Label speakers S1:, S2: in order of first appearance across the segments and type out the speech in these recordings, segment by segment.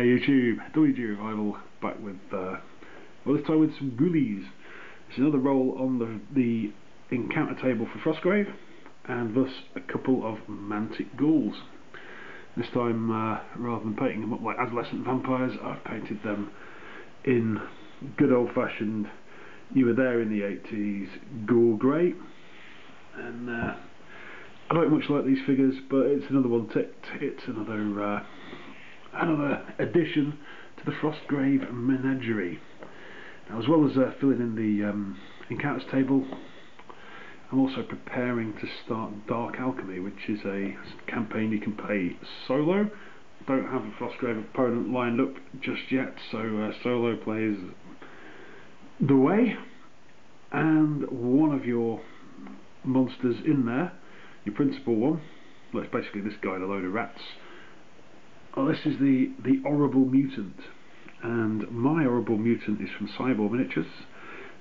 S1: YouTube, WG Revival, back with, uh, well this time with some ghoulies. It's another roll on the, the encounter table for Frostgrave, and thus a couple of Mantic Ghouls. This time, uh, rather than painting them up like adolescent vampires, I've painted them in good old fashioned, you were there in the 80s, ghoul grey. And uh, I don't much like these figures, but it's another one ticked. It's another uh, another addition to the Frostgrave Menagerie. Now, as well as uh, filling in the um, encounters table, I'm also preparing to start Dark Alchemy, which is a campaign you can play solo. Don't have a Frostgrave opponent lined up just yet, so uh, solo plays the way. And one of your monsters in there, your principal one, well, it's basically this guy and a load of rats. Oh, this is the, the Horrible Mutant. And my Horrible Mutant is from Scibor Miniatures.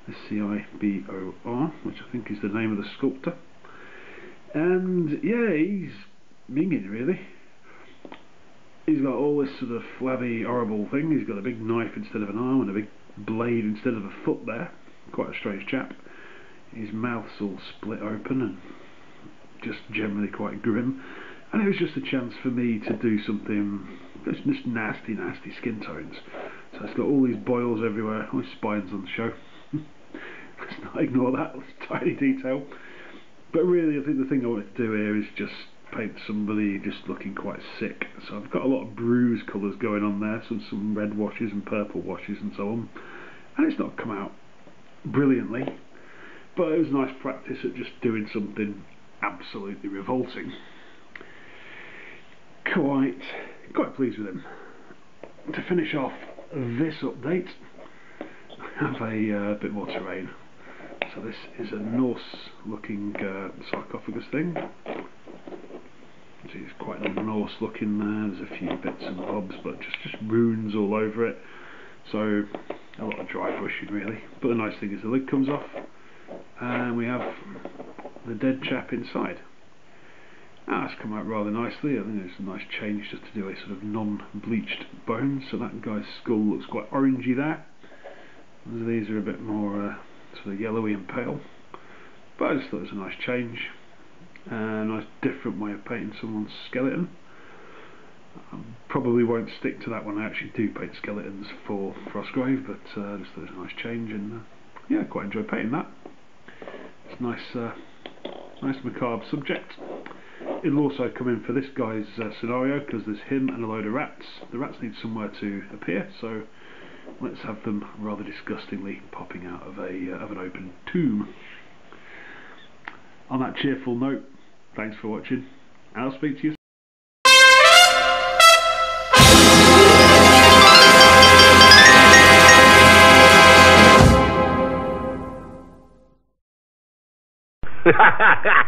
S1: The C-I-B-O-R, which I think is the name of the sculptor. And yeah, he's minging really. He's got all this sort of flabby, horrible thing. He's got a big knife instead of an arm and a big blade instead of a foot there. Quite a strange chap. His mouth's all split open and just generally quite grim. And it was just a chance for me to do something, just, just nasty, nasty skin tones. So it's got all these boils everywhere, all his spines on the show. Let's not ignore that tiny detail. But really, I think the thing I want to do here is just paint somebody just looking quite sick. So I've got a lot of bruise colours going on there, some some red washes and purple washes and so on. And it's not come out brilliantly, but it was nice practice at just doing something absolutely revolting. Quite, quite pleased with him. To finish off this update, I have a uh, bit more terrain. So this is a Norse-looking uh, sarcophagus thing. See, it's quite a Norse looking there. There's a few bits and bobs, but just just runes all over it. So a lot of dry brushing really. But the nice thing is the lid comes off, and we have the dead chap inside. Now that's come out rather nicely. I think it's a nice change just to do a sort of non-bleached bone. So that guy's skull looks quite orangey there. These are a bit more uh, sort of yellowy and pale. But I just thought it was a nice change. A nice different way of painting someone's skeleton. I probably won't stick to that when I actually do paint skeletons for Frostgrave, but uh, just thought it was a nice change and uh, yeah, quite enjoy painting that. It's nice, uh, nice macabre subject. It'll also come in for this guy's uh, scenario because there's him and a load of rats. The rats need somewhere to appear, so let's have them rather disgustingly popping out of a uh, of an open tomb. On that cheerful note, thanks for watching, I'll speak to you
S2: ha!